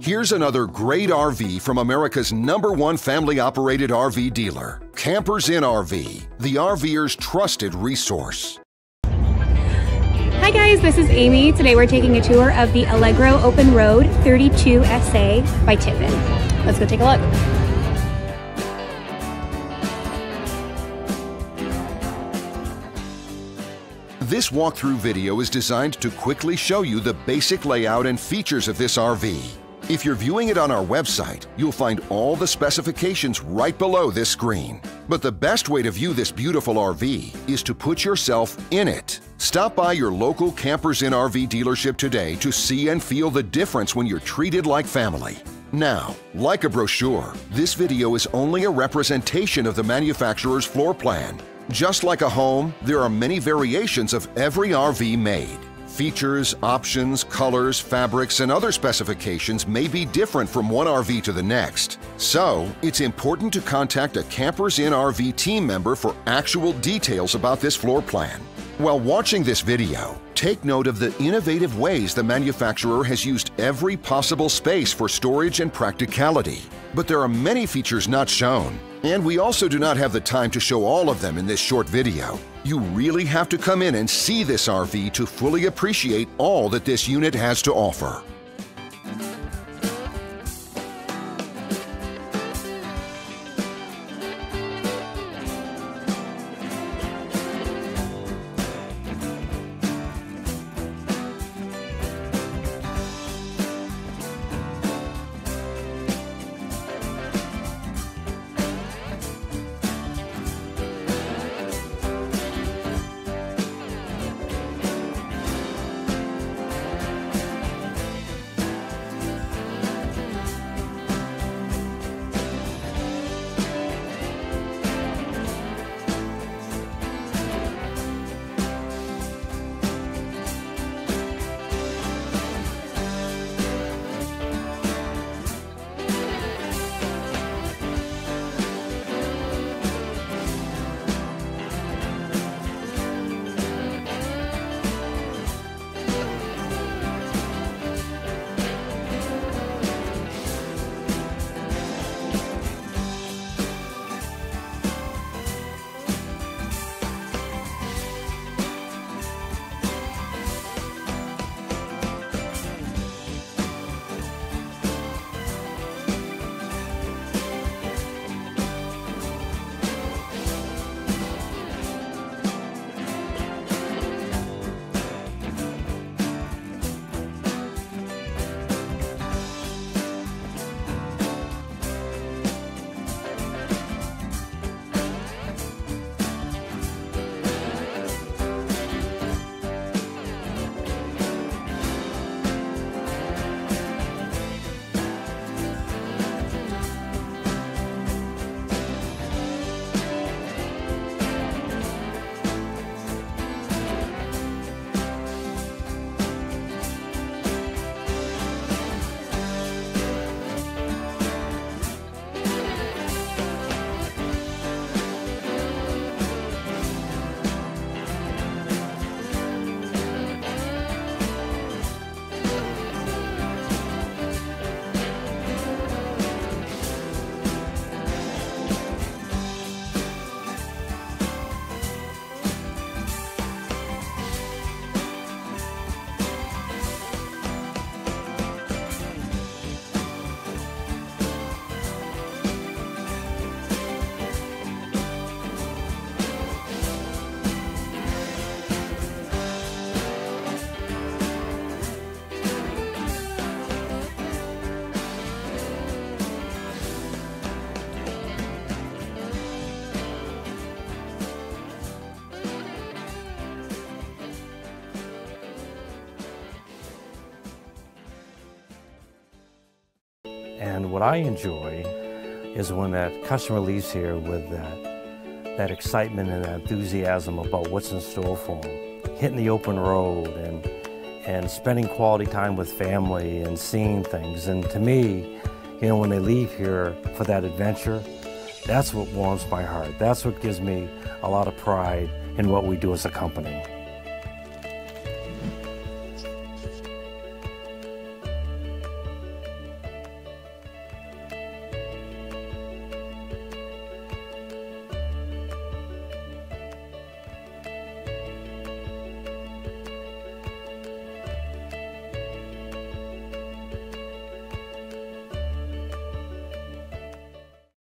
Here's another great RV from America's number one family operated RV dealer, Campers Inn RV, the RVer's trusted resource. Hi guys, this is Amy. Today we're taking a tour of the Allegro Open Road 32 SA by Tiffin. Let's go take a look. This walkthrough video is designed to quickly show you the basic layout and features of this RV. If you're viewing it on our website, you'll find all the specifications right below this screen. But the best way to view this beautiful RV is to put yourself in it. Stop by your local Campers Inn RV dealership today to see and feel the difference when you're treated like family. Now, like a brochure, this video is only a representation of the manufacturer's floor plan. Just like a home, there are many variations of every RV made. Features, options, colors, fabrics, and other specifications may be different from one RV to the next. So, it's important to contact a Campers Inn RV team member for actual details about this floor plan. While watching this video, take note of the innovative ways the manufacturer has used every possible space for storage and practicality. But there are many features not shown, and we also do not have the time to show all of them in this short video. You really have to come in and see this RV to fully appreciate all that this unit has to offer. And what I enjoy is when that customer leaves here with that, that excitement and that enthusiasm about what's in store for them. Hitting the open road and, and spending quality time with family and seeing things. And to me, you know, when they leave here for that adventure, that's what warms my heart. That's what gives me a lot of pride in what we do as a company.